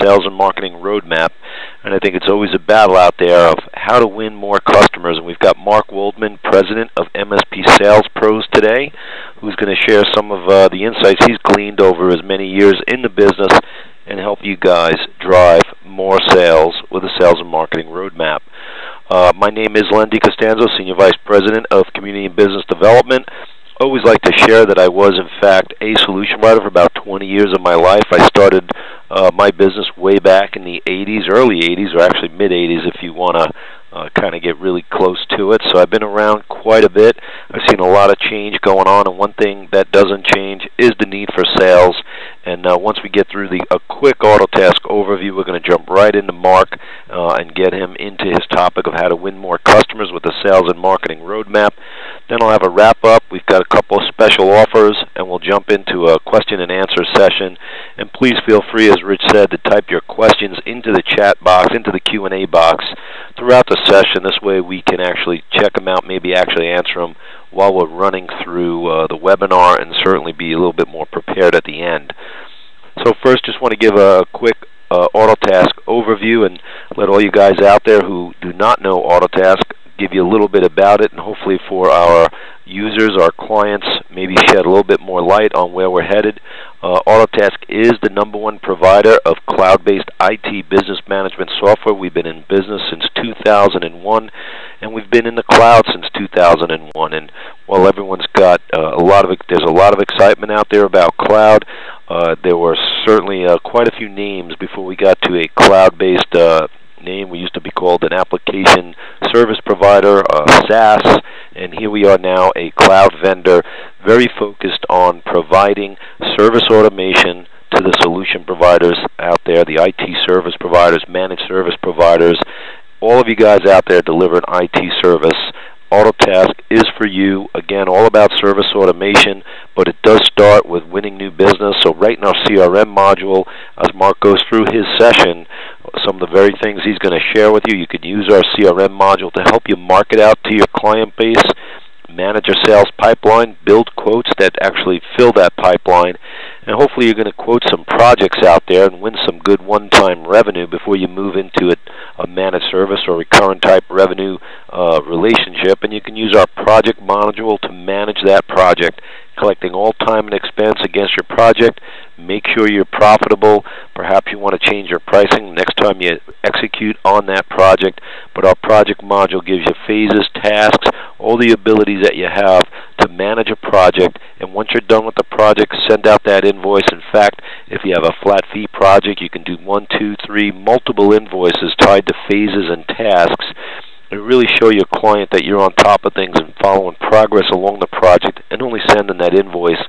sales and marketing roadmap. And I think it's always a battle out there of how to win more customers. And we've got Mark Woldman, president of MSP Sales Pros today, who's going to share some of uh, the insights he's gleaned over his many years in the business and help you guys drive more sales with a sales and marketing roadmap. Uh, my name is Len DiCostanzo, Senior Vice President of Community and Business Development always like to share that I was, in fact, a solution writer for about 20 years of my life. I started uh, my business way back in the 80s, early 80s, or actually mid 80s if you want to uh, kind of get really close to it. So I've been around quite a bit. I've seen a lot of change going on, and one thing that doesn't change is the need for sales. And uh, once we get through the a quick Autotask overview, we're going to jump right into Mark uh, and get him into his topic of how to win more customers with the sales and marketing roadmap. Then I'll have a wrap up. We've got a couple of special offers, and we'll jump into a question and answer session. And please feel free, as Rich said, to type your questions into the chat box, into the Q&A box throughout the session. This way we can actually check them out, maybe actually answer them while we're running through uh, the webinar and certainly be a little bit more prepared at the end. So first, just want to give a quick uh, Autotask overview and let all you guys out there who do not know Autotask give you a little bit about it and hopefully for our users, our clients, maybe shed a little bit more light on where we're headed. Uh, Autotask is the number one provider of cloud-based IT business management software. We've been in business since 2001, and we've been in the cloud since 2001. And while everyone's got uh, a lot of there's a lot of excitement out there about cloud, uh, there were certainly uh, quite a few names before we got to a cloud-based uh, name. We used to be called an application service provider, uh, SaaS, and here we are now a cloud vendor very focused on providing service automation to the solution providers out there, the IT service providers, managed service providers, all of you guys out there delivering IT service. Autotask is for you. Again, all about service automation, but it does start with winning new business. So, right in our CRM module, as Mark goes through his session, some of the very things he's going to share with you, you can use our CRM module to help you market out to your client base, manage your sales pipeline, build quotes that actually fill that pipeline, and hopefully you're going to quote some projects out there and win some good one-time revenue before you move into a, a managed service or recurrent type revenue uh, relationship. And you can use our project module to manage that project, collecting all time and expense against your project. Make sure you're profitable. Perhaps you want to change your pricing next time you execute on that project. But our project module gives you phases, tasks, all the abilities that you have to manage a project. And once you're done with the project, send out that invoice. In fact, if you have a flat fee project, you can do one, two, three, multiple invoices tied to phases and tasks and really show your client that you're on top of things and following progress along the project and only sending that invoice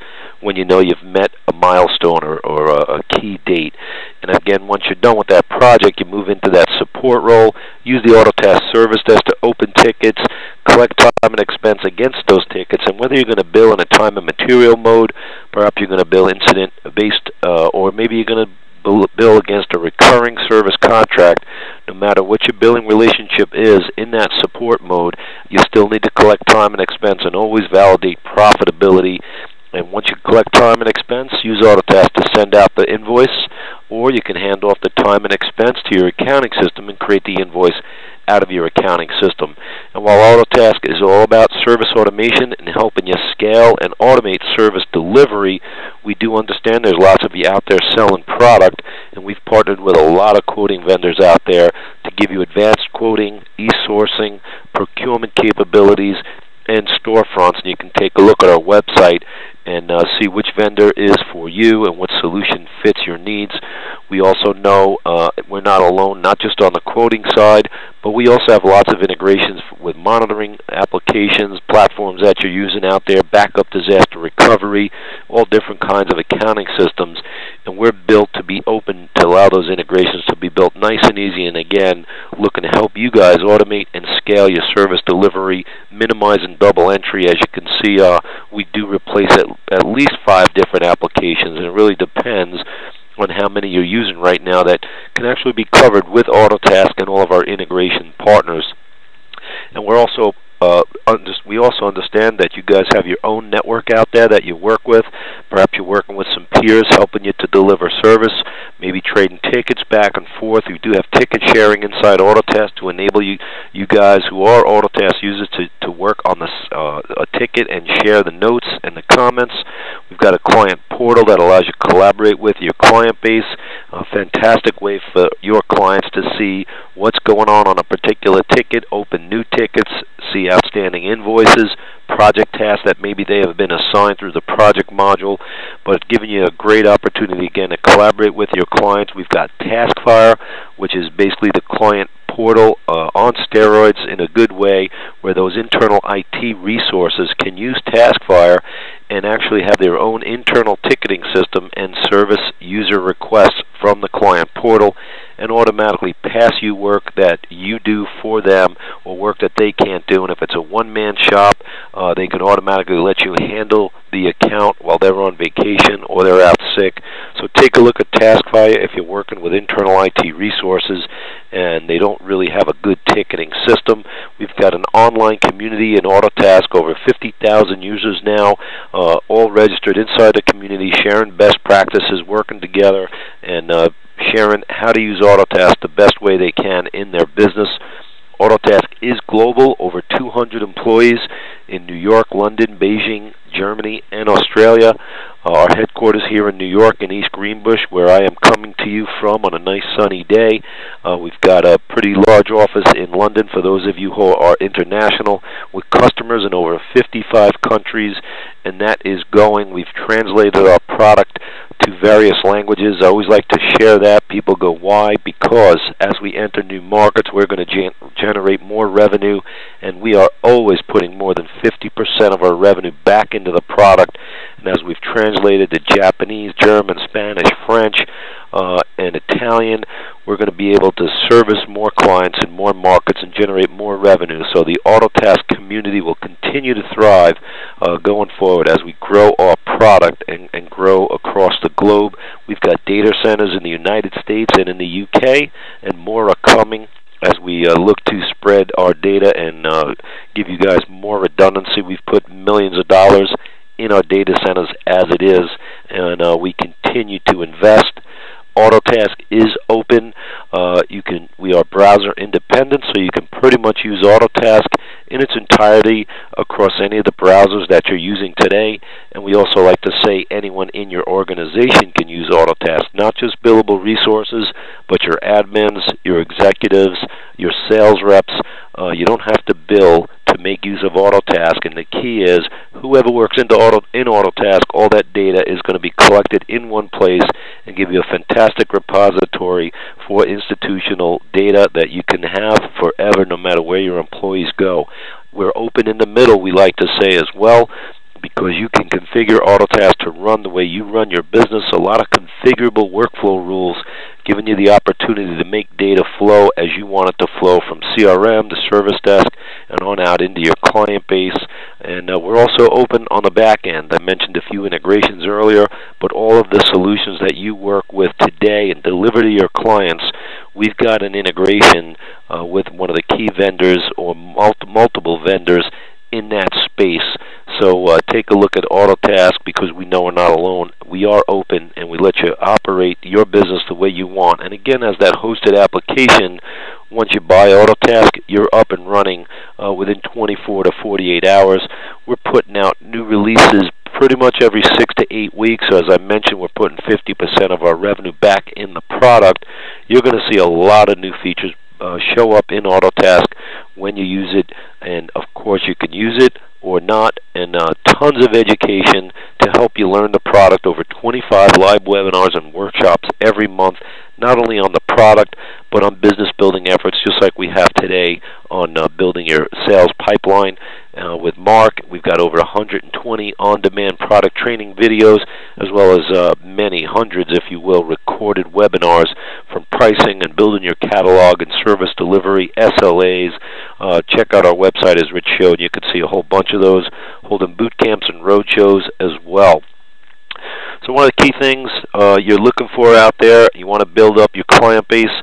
when you know you've met a milestone or, or a, a key date. And again, once you're done with that project, you move into that support role. Use the Autotask service desk to open tickets, collect time and expense against those tickets, and whether you're going to bill in a time and material mode, perhaps you're going to bill incident based, uh, or maybe you're going to bill against a recurring service contract, no matter what your billing relationship is in that support mode, you still need to collect time and expense and always validate profitability. And once you collect time and expense, use Autotask to send out the invoice, or you can hand off the time and expense to your accounting system and create the invoice out of your accounting system. And while Autotask is all about service automation and helping you scale and automate service delivery, we do understand there's lots of you out there selling product, and we've partnered with a lot of quoting vendors out there to give you advanced quoting, e-sourcing, procurement capabilities, and storefronts. And you can take a look at our website and uh, see which vendor is for you and what solution fits your needs. We also know uh, we're not alone, not just on the quoting side, but we also have lots of integrations with monitoring applications, platforms that you're using out there, backup disaster recovery, all different kinds of accounting systems. And we're built to be open to allow those integrations to be built nice and easy. And again, looking to help you guys automate and scale your service delivery, minimizing double entry. As you can see, uh, we do replace at, at least five different applications, and it really depends on how many you're using right now that can actually be covered with Autotask and all of our integration partners. And we're also uh, we also understand that you guys have your own network out there that you work with. Perhaps you're working with some peers helping you to deliver service, maybe trading tickets back and forth. We do have ticket sharing inside Autotask to enable you you guys who are Autotask users to, to work on this uh, a ticket and share the notes and the comments. We've got a client portal that allows you to collaborate with your client base. A fantastic way for your clients to see what's going on on a particular ticket, open new tickets, see outstanding invoices, project tasks that maybe they have been assigned through the project module, but giving you a great opportunity again to collaborate with your clients. We've got TaskFire, which is basically the client portal uh, on steroids in a good way where those internal IT resources can use TaskFire and actually have their own internal ticketing system and service user requests from the client portal and automatically pass you work that you do for them or work that they can't do. And if it's a one-man shop, uh, they can automatically let you handle the account while they're on vacation or they're out sick. So take a look at TaskFire if you're working with internal IT resources and they don't really have a good ticketing system. We've got an online community in Autotask, over 50,000 users now, uh, all registered inside the community, sharing best practices, working together, and uh, sharing how to use Autotask the best way they can in their business. Autotask is global, over 200 employees in New York, London, Beijing, Germany, and Australia. Uh, our headquarters here in New York in East Greenbush, where I am coming to you from on a nice sunny day. Uh, we've got a pretty large office in London for those of you who are international, with customers in over 55 countries, and that is going. We've translated our product to various languages. I always like to share that. People go, why? Because as we enter new markets, we're going to gen generate more revenue, and we are always putting more than 50% of our revenue back into the product. And as we've translated to Japanese, German, Spanish, French, uh, and Italian, we're going to be able to service more clients in more markets and generate more revenue. So the Autotask community will continue to thrive uh, going forward as we grow our product and, and grow across the globe. We've got data centers in the United States and in the UK, and more are coming as we uh, look to spread our data and uh, give you guys more redundancy. We've put millions of dollars in our data centers as it is, and uh, we continue to invest. Autotask is open. Uh, you can we are browser independent, so you can pretty much use Autotask in its entirety across any of the browsers that you're using today. And we also like to say anyone in your organization can use Autotask, not just billable resources, but your admins, your executives, your sales reps. Uh, you don't have to bill to make use of Autotask, and the key is whoever works into Auto in Autotask, all that data is going to be collected in one place and give you a fantastic repository for institutional data that you can have forever, no matter where your employees go. We're open in the middle, we like to say as well because you can configure Autotask to run the way you run your business. A lot of configurable workflow rules giving you the opportunity to make data flow as you want it to flow from CRM to Service Desk and on out into your client base. And uh, we're also open on the back end. I mentioned a few integrations earlier, but all of the solutions that you work with today and deliver to your clients, we've got an integration uh, with one of the key vendors or multiple vendors in that space. So uh, take a look at Autotask because we know we're not alone. We are open and we let you operate your business the way you want. And again, as that hosted application, once you buy Autotask, you're up and running uh, within 24 to 48 hours. We're putting out new releases pretty much every six to eight weeks. So as I mentioned, we're putting 50% of our revenue back in the product. You're going to see a lot of new features uh, show up in Autotask when you use it, and of course you can use it or not, and uh, tons of education to help you learn the product. Over 25 live webinars and workshops every month, not only on the product but on business building efforts, just like we have today on uh, building your sales pipeline. Uh, with Mark, we've got over 120 on-demand product training videos, as well as uh, many hundreds, if you will, recorded webinars from pricing and building your catalog and service delivery, SLAs. Uh, check out our website, as Rich showed. You can see a whole bunch of those, holding boot camps and road shows as well. So one of the key things uh, you're looking for out there, you want to build up your client base.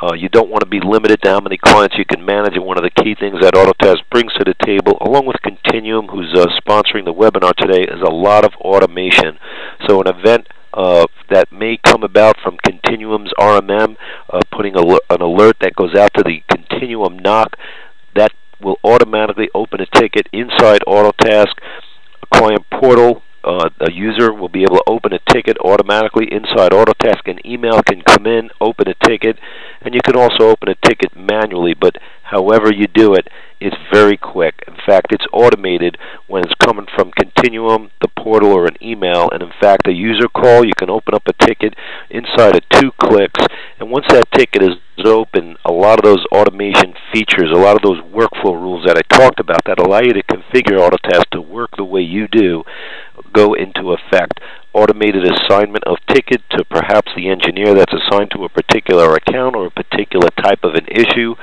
Uh, you don't want to be limited to how many clients you can manage, and one of the key things that Autotask brings to the table, along with Continuum, who's uh, sponsoring the webinar today, is a lot of automation. So an event uh, that may come about from Continuum's RMM, uh, putting a, an alert that goes out to the Continuum NOC, that will automatically open a ticket inside Autotask. A client portal uh, a user will be able to open a ticket automatically inside Autotask. An email can come in, open a ticket, and you can also open a ticket manually. But however you do it, it's very quick. In fact, it's automated when it's coming from Continuum, the portal, or an email. And in fact, a user call, you can open up a ticket inside of two clicks. And once that ticket is open, a lot of those automation features, a lot of those workflow rules that I talked about that allow you to configure Autotask to work the way you do go into effect. Automated assignment of ticket to perhaps the engineer that's assigned to a particular account or a particular type of an issue.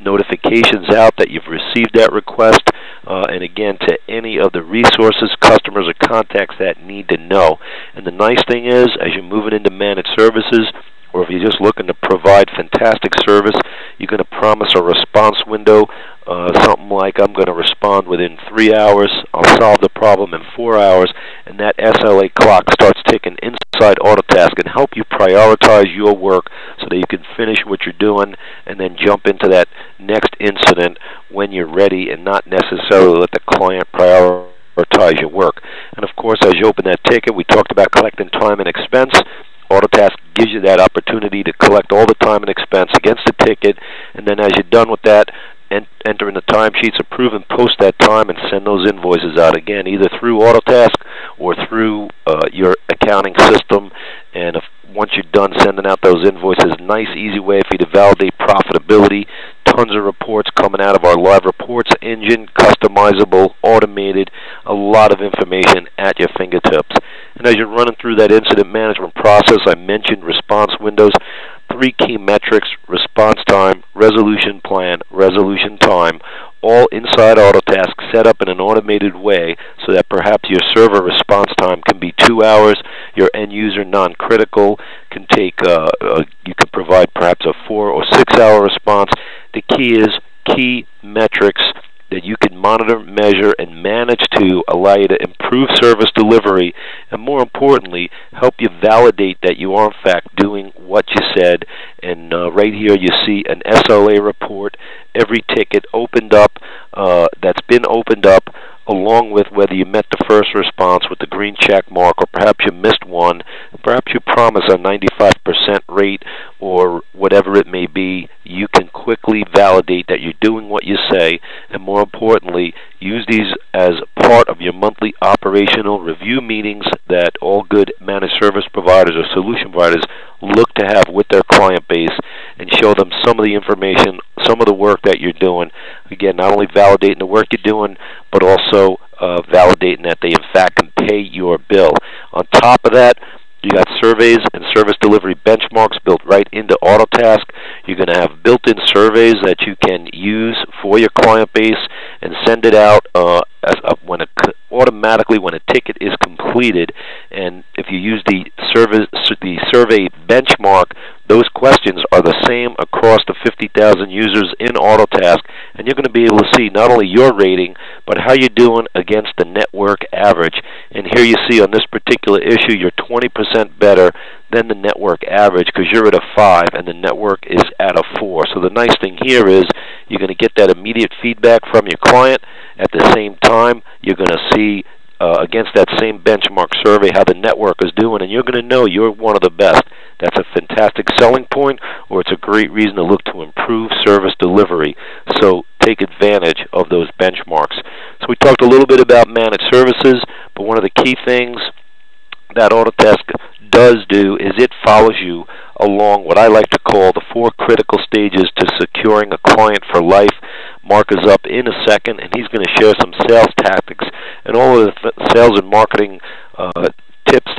Notifications out that you've received that request. Uh, and again, to any of the resources, customers, or contacts that need to know. And the nice thing is, as you're moving into managed services, or if you're just looking to provide fantastic service, you're going to promise a response window, uh, something like I'm going to respond within three hours, I'll solve the problem in four hours, and that SLA clock starts ticking inside Autotask and help you prioritize your work so that you can finish what you're doing and then jump into that next incident when you're ready and not necessarily let the client prioritize your work. And of course, as you open that ticket, we talked about collecting time and expense. Autotask gives you that opportunity to collect all the time and expense against the ticket, and then as you're done with that, enter in the timesheets, approve and post that time, and send those invoices out again, either through Autotask or through uh, your accounting system. And if, once you're done sending out those invoices, nice, easy way for you to validate profitability. Tons of reports coming out of our live reports engine, customizable, automated, a lot of information at your fingertips. And as you're running through that incident management process, I mentioned response windows three key metrics response time, resolution plan, resolution time, all inside Autotask set up in an automated way so that perhaps your server response time can be two hours, your end user non critical can take, uh, uh, you can provide perhaps a four or six hour response. The key is key metrics that you can monitor, measure, and manage to allow you to improve service delivery, and more importantly, help you validate that you are in fact doing what you said. And uh, right here, you see an SLA report. Every ticket opened up uh, that's been opened up along with whether you met the first response with the green check mark or perhaps you missed one, perhaps you promise a 95% rate or whatever it may be, you can quickly validate that you're doing what you say and more importantly, use these as part of your monthly operational review meetings that all good managed service providers or solution providers look to have with their client base and show them some of the information, some of the work that you're doing. Again, not only validating the work you're doing, but also uh, validating that they in fact can pay your bill. On top of that, you got surveys and service delivery benchmarks built right into Autotask. You're going to have built-in surveys that you can use for your client base and send it out uh, as, uh, when automatically when a ticket is completed. And if you use the service the survey benchmark, those questions are the same across the 50,000 users in Autotask, and you're going to be able to see not only your rating, but how you're doing against the network average. And here you see on this particular issue, you're 20% better than the network average because you're at a 5 and the network is at a 4. So the nice thing here is you're going to get that immediate feedback from your client. At the same time, you're going to see uh, against that same benchmark survey how the network is doing, and you're going to know you're one of the best. That's a fantastic selling point, or it's a great reason to look to improve service delivery. So take advantage of those benchmarks. So we talked a little bit about managed services, but one of the key things that Autotask does do is it follows you along what I like to call the four critical stages to securing a client for life. Mark is up in a second, and he's going to share some sales tactics and all of the sales and marketing uh,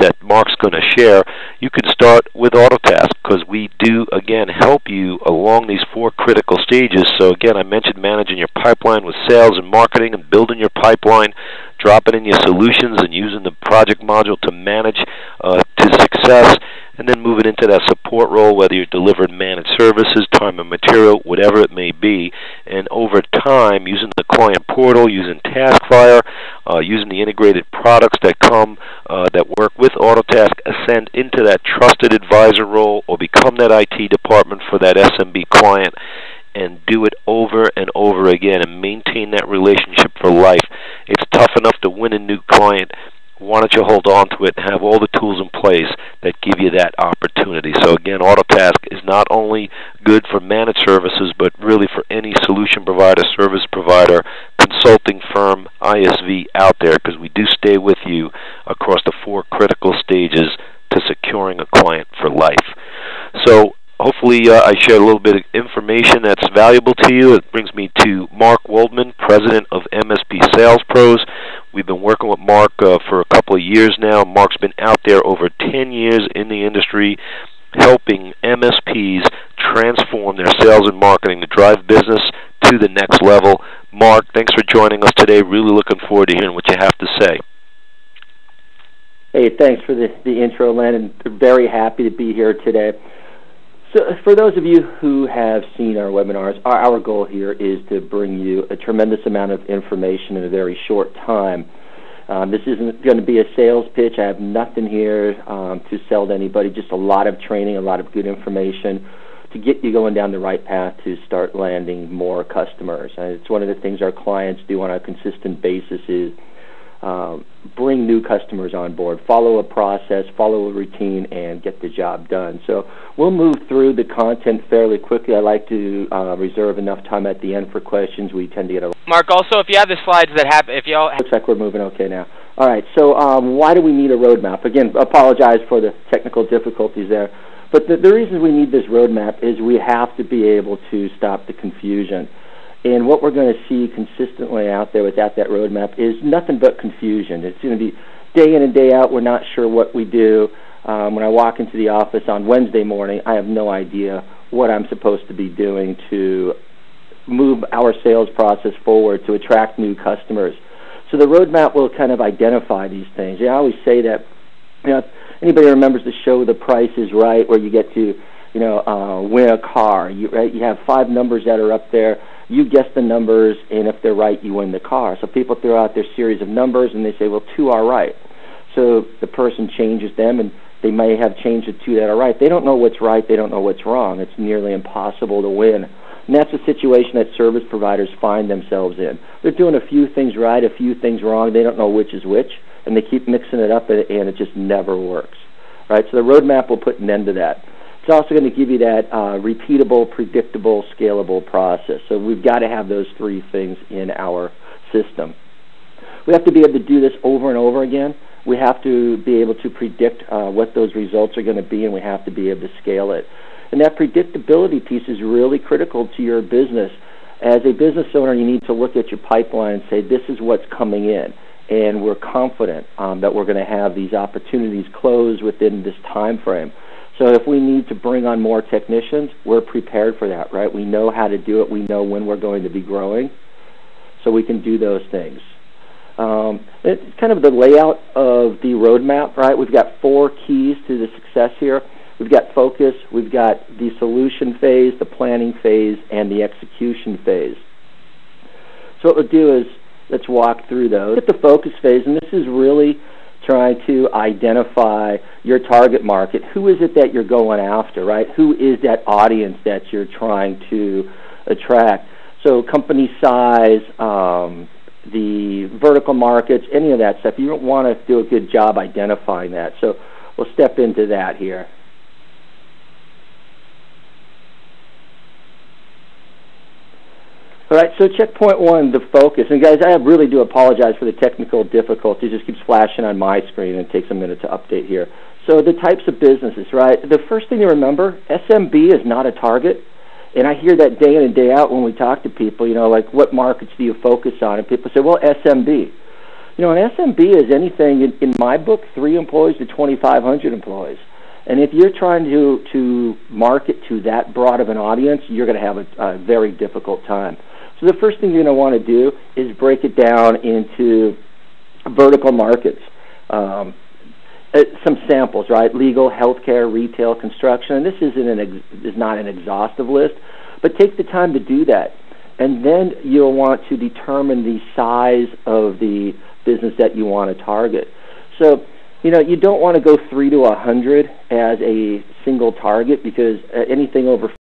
that Mark's going to share, you can start with Autotask because we do, again, help you along these four critical stages. So, again, I mentioned managing your pipeline with sales and marketing and building your pipeline, dropping in your solutions and using the project module to manage uh, to success, and then moving into that support role, whether you're delivering managed services, time and material, whatever it may be, and over time, using the client portal, using TaskFire, uh, using the integrated products that come uh, that work with Autotask, ascend into that trusted advisor role or become that IT department for that SMB client and do it over and over again and maintain that relationship for life. It's tough enough to win a new client. Why don't you hold on to it and have all the tools in place that give you that opportunity? So again, Autotask is not only good for managed services, but really for any solution provider, service provider, consulting firm, ISV out there, because we do stay with you across the four critical stages to securing a client for life. So hopefully uh, I shared a little bit of information that's valuable to you. It brings me to Mark Woldman, president of MSP Sales Pros. We've been working with Mark uh, for a couple of years now. Mark's been out there over 10 years in the industry helping MSPs transform their sales and marketing to drive business to the next level. Mark, thanks for joining us today. Really looking forward to hearing what you have to say. Hey, thanks for the, the intro, Len, and very happy to be here today. So, for those of you who have seen our webinars, our, our goal here is to bring you a tremendous amount of information in a very short time. Um, this isn't going to be a sales pitch. I have nothing here um, to sell to anybody, just a lot of training, a lot of good information to get you going down the right path to start landing more customers. And it's one of the things our clients do on a consistent basis is um, bring new customers on board, follow a process, follow a routine, and get the job done. So we'll move through the content fairly quickly. I like to uh, reserve enough time at the end for questions. We tend to get a lot. Mark. Also, if you have the slides that have, if you all looks like we're moving okay now. All right. So um, why do we need a roadmap? Again, apologize for the technical difficulties there. But the, the reason we need this roadmap is we have to be able to stop the confusion. And what we're going to see consistently out there without that roadmap is nothing but confusion. It's going to be day in and day out. We're not sure what we do. Um, when I walk into the office on Wednesday morning, I have no idea what I'm supposed to be doing to move our sales process forward to attract new customers. So the roadmap will kind of identify these things. I always say that, you know, anybody remembers the show The Price is Right, where you get to, you know, uh, win a car. You, right, you have five numbers that are up there you guess the numbers, and if they're right, you win the car. So people throw out their series of numbers, and they say, well, two are right. So the person changes them, and they may have changed the two that are right. They don't know what's right. They don't know what's wrong. It's nearly impossible to win. And that's the situation that service providers find themselves in. They're doing a few things right, a few things wrong. They don't know which is which, and they keep mixing it up, and it just never works. Right? So the roadmap will put an end to that. It's also going to give you that uh, repeatable, predictable, scalable process. So we've got to have those three things in our system. We have to be able to do this over and over again. We have to be able to predict uh, what those results are going to be, and we have to be able to scale it. And that predictability piece is really critical to your business. As a business owner, you need to look at your pipeline and say, this is what's coming in. And we're confident um, that we're going to have these opportunities close within this time frame. So if we need to bring on more technicians, we're prepared for that, right? We know how to do it. We know when we're going to be growing, so we can do those things. Um, it's kind of the layout of the roadmap, right? We've got four keys to the success here. We've got focus, we've got the solution phase, the planning phase, and the execution phase. So what we'll do is let's walk through those. At the focus phase, and this is really trying to identify your target market. Who is it that you're going after, right? Who is that audience that you're trying to attract? So, company size, um, the vertical markets, any of that stuff. You want to do a good job identifying that. So, we'll step into that here. All right, so checkpoint one, the focus. And guys, I really do apologize for the technical difficulty. It just keeps flashing on my screen and it takes a minute to update here. So the types of businesses, right? The first thing to remember, SMB is not a target. And I hear that day in and day out when we talk to people, you know, like what markets do you focus on? And people say, well, SMB. You know, an SMB is anything, in, in my book, three employees to 2,500 employees. And if you're trying to, to market to that broad of an audience, you're going to have a, a very difficult time. So the first thing you're going to want to do is break it down into vertical markets. Um, uh, some samples, right? Legal, healthcare, retail, construction. And this isn't an ex- is not an exhaustive list, but take the time to do that, and then you'll want to determine the size of the business that you want to target. So, you know, you don't want to go three to a hundred as a single target because uh, anything over